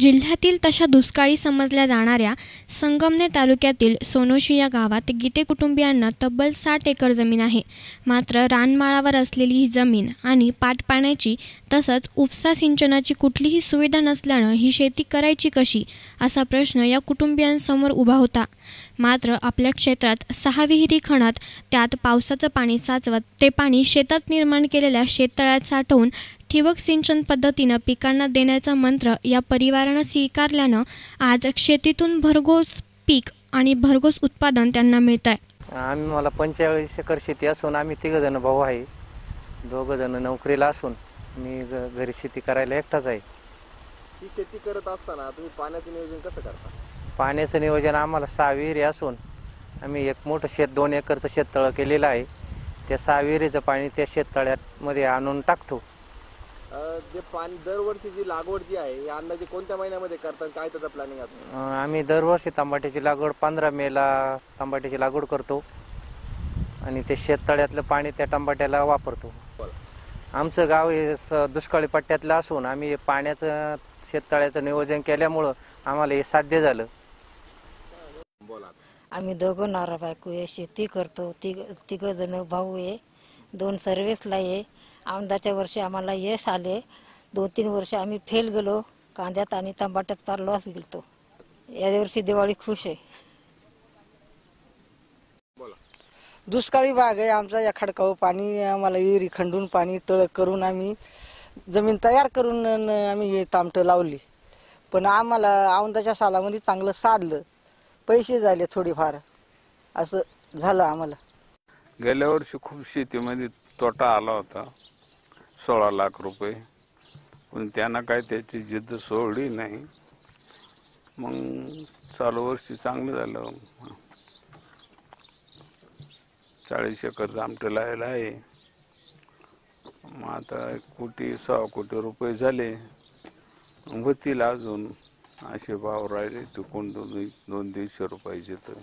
जिल्ह्यातील तशा दुष्काळी समजल्या जाणाऱ्या संगमनेर तालुक्यातील सोनोशी या गावात गीते कुटुंबियांना तब्बल साठ एकर जमीन आहे. मात्र रानमाळावर असलेली ही जमीन आणि पाटपाण्याची तसंच उपसा सिंचनाची कुठलीही सुविधा नसल्यानं ही शेती करायची कशी? असा प्रश्न या कुटुंबियांसमोर उभा होता. मात्र आपल्या क्षेत्रात सहा विहिरी खणात त्यात पावसाचं पाणी साचवत ते पाणी शेतात निर्माण केलेल्या शेततळ्यात साठवून ठिबक सिंचन पद्धतीनं पिकांना देण्याचा मंत्र या परिवारानं स्वीकारल्यानं आज शेतीतून भरघोस पीक आणि भरघोस उत्पादन त्यांना मिळत आहे आम्ही मला पंचेचाळीस एकर शेती असून आम्ही तिघंजणं भाऊ आहे. दोघंजणं नोकरीला असून मी घ- घरी शेती करायला एकटाच आहे. ही शेती करत असताना तुम्ही पाण्याचं नियोजन कसं करता? पाण्याचं नियोजन आम्हाला सहा विहिरी असून आम्ही एक मोठं शेत दोन एकरचं शेततळं केलेलं आहे. त्या सहा विहिरीचं पाणी त्या शेततळ्यामध्ये आणून टाकतो. जे पाणी दरवर्षी जी लागवड जी आहे ही अंदाजे कोणत्या महिन्यामध्ये करतात? काय त्याचं प्लॅनिंग असतं? अं, आम्ही दरवर्षी तांबाट्याची लागवड पंधरा मेला तांबाट्याची लागवड करतो. आणि ते शेततळ्यातलं पाणी त्या टमाट्याला वापरतो. आमचं गाव हे स दुष्काळी पट्ट्यातलं असून आम्ही पाण्याचं शेततळ्याचं नियोजन केल्यामुळं आम्हाला हे साध्य झालं. आम्ही दोघं नवरा बायको आहे शेती करतो. तिघ तिघं जण भाऊ आहे. दोन सर्व्हिसला आहे. औंदाच्या वर्षी आम्हाला यश आले. दोन तीन वर्ष आम्ही फेल गेलो. कांद्यात आणि टमाट्यात फार लॉस गेलतो. या वर्षी दिवाळी खुश आहे. दुष्काळी भाग आहे आमचा. या खडकावर पाणी आम्हाला विहिरी खंडून पाणी तळ करून आम्ही जमीन तयार करून न- आम्ही हे तामटं लावली. पण आम्हाला औंदाच्या सालामध्ये चांगलं साधलं. पैसे झाले थोडेफार. असं झालं आम्हाला. गेल्या वर्षी खूप शेतीमध्ये तोटा आला होता. सोळा लाख रुपये. पण त्यांना काय त्याची जिद्द सोडली नाही. मग चालू वर्षी चांगलं झालं. चाळीस एकर आमटं लायला आहे. मग आता एक कोटी सहा कोटी रुपये झाले. होतील अजून. असे भाव राहिले ते कोण दोन दोन दीडशे रुपयाचे तर.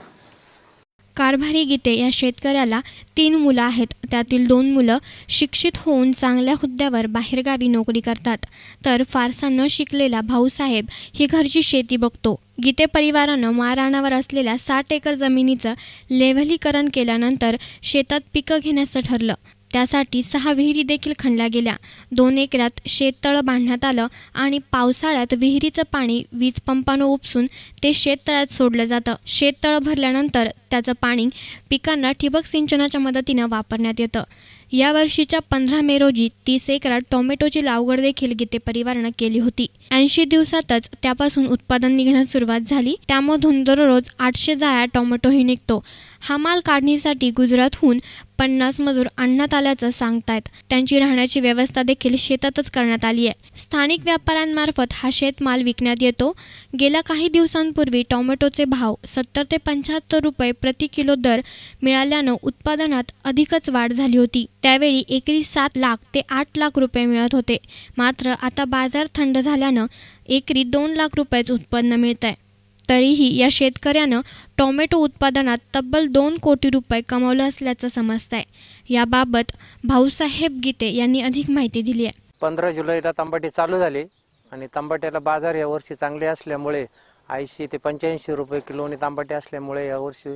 कारभारी गीते या शेतकऱ्याला तीन मुलं आहेत. त्यातील दोन मुलं शिक्षित होऊन चांगल्या हुद्द्यावर बाहेरगावी नोकरी करतात. तर फारसा न शिकलेला भाऊसाहेब ही घरची शेती बघतो. गीते परिवारानं माराणावर असलेल्या साठ एकर जमिनीचं लेव्हलीकरण केल्यानंतर शेतात पिकं घेण्याचं ठरलं. त्यासाठी सहा विहिरी देखील खणल्या गेल्या. दोन एकरात शेततळं बांधण्यात आलं आणि पावसाळ्यात विहिरीचं पाणी वीज पंपानं उपसून ते शेततळ्यात सोडलं जातं. शेततळं भरल्यानंतर त्याचं पाणी पिकांना ठिबक सिंचनाच्या मदतीनं वापरण्यात येतं. या वर्षीच्या पंधरा मे रोजी तीस एकरात टोमॅटोची लागवड देखील गीते परिवारानं केली होती. ऐंशी दिवसातच त्यापासून उत्पादन निघण्यास सुरुवात झाली. त्यामधून दररोज आठशे जाळ्या टोमॅटोही निघतो. हा माल काढणीसाठी गुजरातहून पन्नास मजूर आणण्यात आल्याचं सांगतायत. त्यांची राहण्याची व्यवस्था देखील शेतातच करण्यात आली आहे. स्थानिक व्यापाऱ्यांमार्फत हा शेतमाल विकण्यात येतो. गेल्या काही दिवसांपूर्वी टोमॅटोचे भाव सत्तर ते पंच्याहत्तर रुपये प्रति किलो दर मिळाल्यानं उत्पादनात अधिकच वाढ झाली होती. त्यावेळी एकरी सात लाख ते आठ लाख रुपये मिळत होते. मात्र आता बाजार थंड झाल्यानं एकरी दोन लाख रुपयाचं उत्पन्न मिळत आहे तरीही या शेतकऱ्यानं टोमॅटो उत्पादनात तब्बल दोन कोटी रुपये कमावलं असल्याचं समजतंय. याबाबत भाऊसाहेब गीते यांनी अधिक माहिती दिली आहे. पंधरा जुलैला तंबाटी चालू झाले आणि तंबाट्याला बाजार यावर्षी चांगले असल्यामुळे ऐंशी ते पंच्याऐंशी रुपये किलोने तांबाटे असल्यामुळे यावर्षी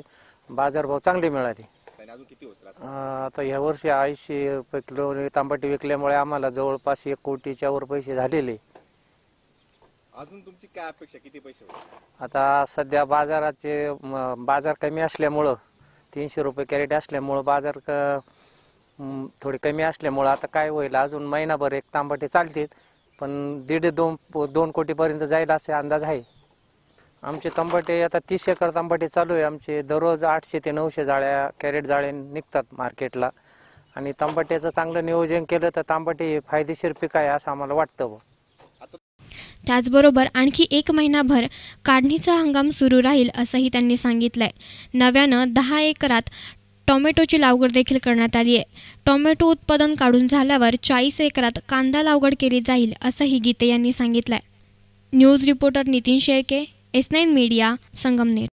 बाजारभाव चांगले मिळाले. आता यावर्षी ऐंशी रुपये किलोने तांबाटे विकल्यामुळे आम्हाला जवळपास एक कोटीच्यावर पैसे झालेले. अजून तुमची काय अपेक्षा? किती पैसे आता सध्या बाजाराचे म, बाजार कमी असल्यामुळं तीनशे रुपये कॅरेट असल्यामुळं बाजार क म, थोडे कमी असल्यामुळं आता काय होईल? अजून महिनाभर एक तांबाटे चालतील पण दीड दोन दोन कोटीपर्यंत जाईल असे अंदाज आहे. आमचे तांबाटे आता तीस एकर तांबाटे चालू आहे. आमचे दररोज आठशे ते नऊशे जाळ्या कॅरेट जाळे निघतात मार्केटला. आणि तांबाट्याचं चांगलं नियोजन केलं तर तांबटे हे फायदेशीर पीक आहे असं आम्हाला वाटतं. बुवा. त्याचबरोबर आणखी एक महिनाभर काढणीचा हंगाम सुरू राहील असंही त्यांनी सांगितलंय. नव्यानं दहा एकरात टोमॅटोची लागवड देखील करण्यात आली आहे. टोमॅटो उत्पादन काढून झाल्यावर चाळीस एकरात कांदा लागवड केली जाईल असंही गीते यांनी सांगितलंय. News reporter Nitin Shelke S nine media Sangamner.